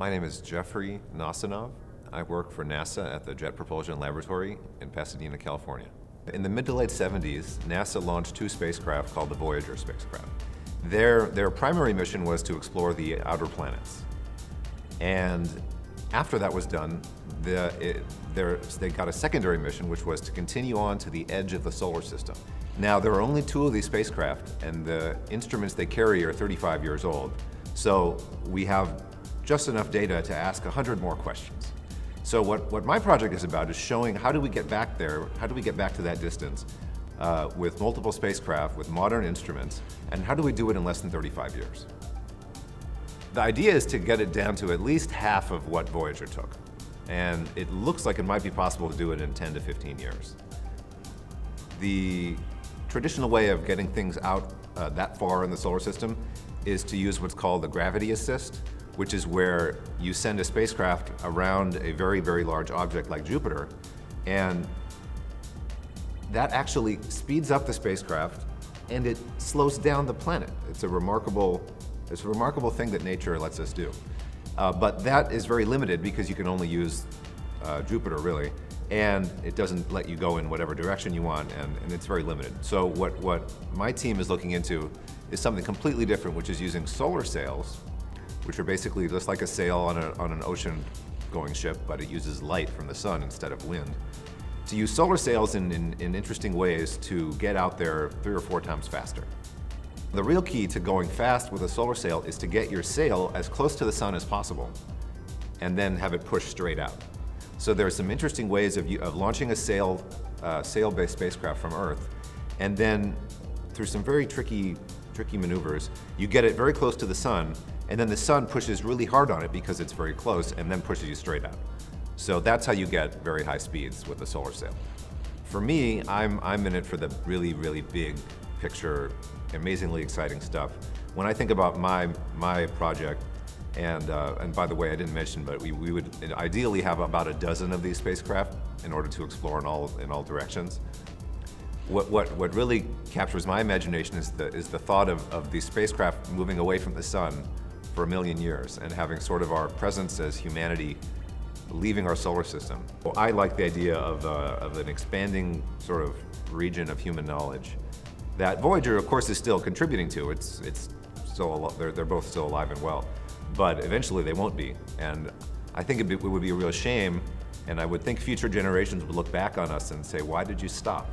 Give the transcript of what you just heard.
My name is Jeffrey Nosanov. I work for NASA at the Jet Propulsion Laboratory in Pasadena, California. In the mid to late 70s, NASA launched two spacecraft called the Voyager spacecraft. Their, their primary mission was to explore the outer planets. And after that was done, the, it, they got a secondary mission, which was to continue on to the edge of the solar system. Now, there are only two of these spacecraft, and the instruments they carry are 35 years old. So we have just enough data to ask 100 more questions. So what, what my project is about is showing how do we get back there, how do we get back to that distance uh, with multiple spacecraft, with modern instruments, and how do we do it in less than 35 years? The idea is to get it down to at least half of what Voyager took. And it looks like it might be possible to do it in 10 to 15 years. The traditional way of getting things out uh, that far in the solar system is to use what's called the gravity assist, which is where you send a spacecraft around a very, very large object like Jupiter, and that actually speeds up the spacecraft and it slows down the planet. It's a remarkable, it's a remarkable thing that nature lets us do. Uh, but that is very limited because you can only use uh, Jupiter really, and it doesn't let you go in whatever direction you want, and, and it's very limited. So what, what my team is looking into is something completely different, which is using solar sails which are basically just like a sail on, a, on an ocean going ship, but it uses light from the sun instead of wind. To use solar sails in, in, in interesting ways to get out there three or four times faster. The real key to going fast with a solar sail is to get your sail as close to the sun as possible and then have it push straight out. So there are some interesting ways of, of launching a sail, uh, sail-based spacecraft from Earth and then through some very tricky, tricky maneuvers, you get it very close to the sun and then the sun pushes really hard on it because it's very close and then pushes you straight out. So that's how you get very high speeds with a solar sail. For me, I'm, I'm in it for the really, really big picture, amazingly exciting stuff. When I think about my, my project, and, uh, and by the way, I didn't mention, but we, we would ideally have about a dozen of these spacecraft in order to explore in all, in all directions. What, what, what really captures my imagination is the, is the thought of, of these spacecraft moving away from the sun for a million years and having sort of our presence as humanity leaving our solar system. Well, I like the idea of, uh, of an expanding sort of region of human knowledge that Voyager, of course, is still contributing to. It's, it's still, they're, they're both still alive and well, but eventually they won't be. And I think it would be a real shame, and I would think future generations would look back on us and say, why did you stop?